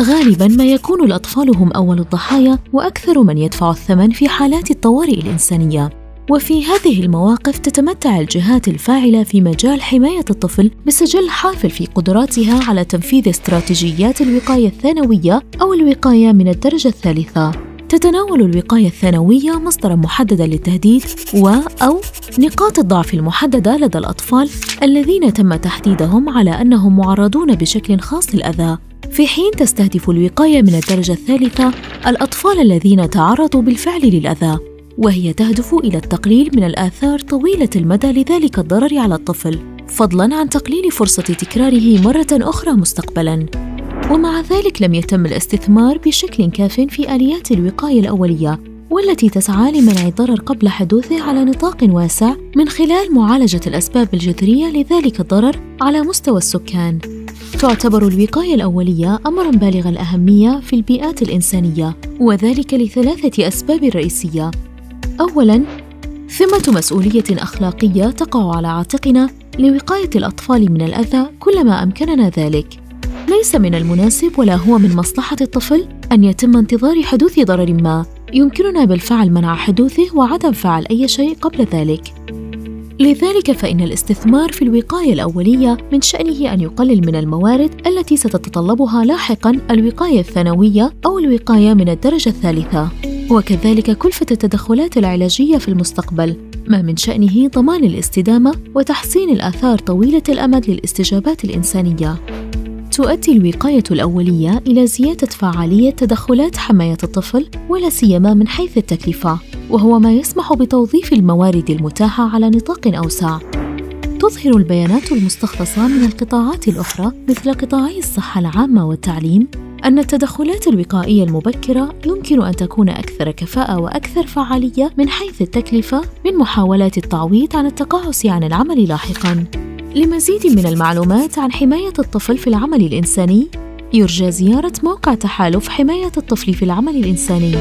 غالبا ما يكون الأطفال هم أول الضحايا وأكثر من يدفع الثمن في حالات الطوارئ الإنسانية وفي هذه المواقف تتمتع الجهات الفاعلة في مجال حماية الطفل بسجل حافل في قدراتها على تنفيذ استراتيجيات الوقاية الثانوية أو الوقاية من الدرجة الثالثة. تتناول الوقاية الثانوية مصدرا محددا للتهديد و أو نقاط الضعف المحددة لدى الأطفال الذين تم تحديدهم على أنهم معرضون بشكل خاص للأذى في حين تستهدف الوقاية من الدرجة الثالثة الأطفال الذين تعرضوا بالفعل للأذى وهي تهدف إلى التقليل من الآثار طويلة المدى لذلك الضرر على الطفل فضلا عن تقليل فرصة تكراره مرة أخرى مستقبلا ومع ذلك لم يتم الاستثمار بشكل كاف في آليات الوقاية الأولية والتي تسعى لمنع الضرر قبل حدوثه على نطاق واسع من خلال معالجة الأسباب الجذرية لذلك الضرر على مستوى السكان. تعتبر الوقاية الأولية أمرًا بالغ الأهمية في البيئات الإنسانية، وذلك لثلاثة أسباب رئيسية. أولاً، ثمة مسؤولية أخلاقية تقع على عاتقنا لوقاية الأطفال من الأذى كلما أمكننا ذلك. ليس من المناسب ولا هو من مصلحة الطفل أن يتم انتظار حدوث ضرر ما يمكننا بالفعل منع حدوثه وعدم فعل أي شيء قبل ذلك. لذلك فإن الاستثمار في الوقاية الأولية من شأنه أن يقلل من الموارد التي ستتطلبها لاحقاً الوقاية الثانوية أو الوقاية من الدرجة الثالثة، وكذلك كلفة التدخلات العلاجية في المستقبل، ما من شأنه ضمان الاستدامة وتحسين الآثار طويلة الأمد للاستجابات الإنسانية. تؤدي الوقاية الأولية إلى زيادة فعالية تدخلات حماية الطفل ولا سيما من حيث التكلفة، وهو ما يسمح بتوظيف الموارد المتاحة على نطاق أوسع. تظهر البيانات المستخلصة من القطاعات الأخرى مثل قطاعي الصحة العامة والتعليم أن التدخلات الوقائية المبكرة يمكن أن تكون أكثر كفاءة وأكثر فعالية من حيث التكلفة من محاولات التعويض عن التقاعس عن العمل لاحقاً. لمزيد من المعلومات عن حماية الطفل في العمل الإنساني يرجى زيارة موقع تحالف حماية الطفل في العمل الإنساني.